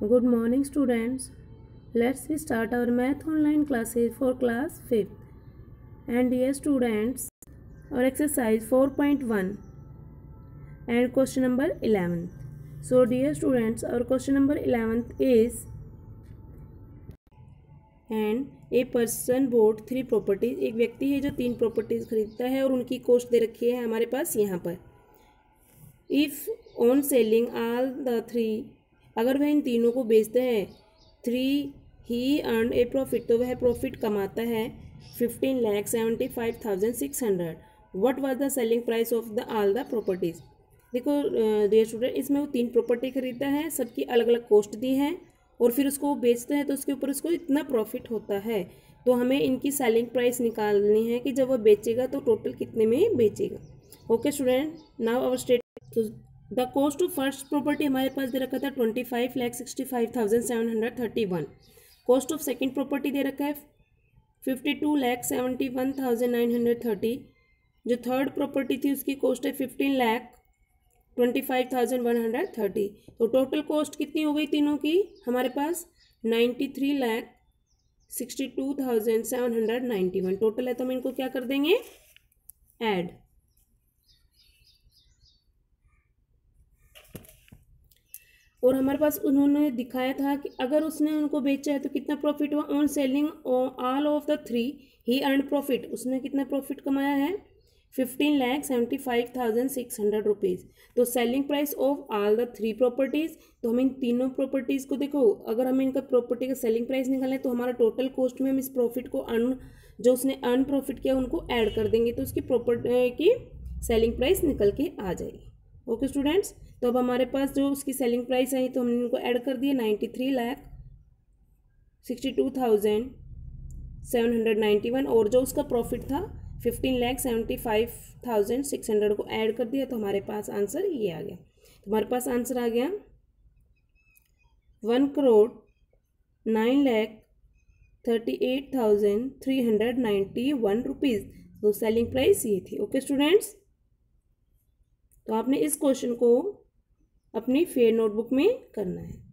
Good morning students let's start our math online classes for class fifth and ये students और exercise four point one and question number eleventh so dear students और question number eleventh is and a person bought three properties एक व्यक्ति है जो तीन properties खरीदता है और उनकी कोस्ट दे रखी है हमारे पास यहाँ पर। If on selling all the three अगर वह इन तीनों को बेचते हैं three he earn a profit तो वह प्रॉफिट कमाता है fifteen lakh seventy five thousand six hundred what was the selling price of the all the properties देखो डियर स्टूडेंट इसमें वो तीन प्रॉपर्टी खरीदता है, सबकी अलग अलग कॉस्ट दी है, और फिर उसको वो बेचता है तो उसके ऊपर उसको इतना प्रॉफिट होता है। तो हमें इनकी सेलिंग प्राइस निकालनी है कि जब वो बेचेगा तो टोटल कितने में बेचेगा। Okay student now our state the cost of first property हमारे पास दे रखा था twenty five lakh sixty five thousand seven hundred thirty one cost of second property दे रखा है fifty two lakh seventy one thousand nine hundred thirty जो third property थी उसकी कॉस्ट है fifteen lakh twenty five thousand one hundred thirty तो total cost कितनी हो गई तीनों की? हमारे पास ninety three lakh sixty two thousand seven hundred ninety one total है तो हम इनको क्या कर देंगे? ऐड और हमारे पास उन्होंने दिखाया था कि अगर उसने उनको बेचा है तो कितना प्रॉफिट हुआ? On selling all of the three he earn profit उसने कितना प्रॉफिट कमाया है? Fifteen lakh seventy five thousand six hundred rupees तो selling price of all the three properties तो हम इन तीनों प्रॉपर्टीज़ को देखो। अगर हमें इनका प्रॉपर्टी का सेलिंग प्राइस निकालें तो हमारा टोटल कॉस्ट में हम इस प्रॉफिट को अर्न जो उसने अर्न प्रॉफिट किया, उनको ऐड कर देंगे तो उसकी प्रॉपर्टी की सेलिंग प्राइस निकल के आ जाएगी। ओके स्टूडेंट्स तो अब हमारे पास जो उसकी सेलिंग प्राइस आई तो हमने इनको ऐड कर दिया ninety three lakh sixty two thousand seven hundred ninety one और जो उसका प्रॉफिट था fifteen lakh seventy five thousand six hundred को ऐड कर दिया तो हमारे पास आंसर ये आ गया। तो हमारे पास आंसर आ गया one crore nine lakh thirty eight thousand three hundred ninety one rupees तो सेलिंग प्राइस ये थी। ओके स्टूडेंट्स तो आपने इस क्वेश्चन को अपनी फेयर नोटबुक में करना है।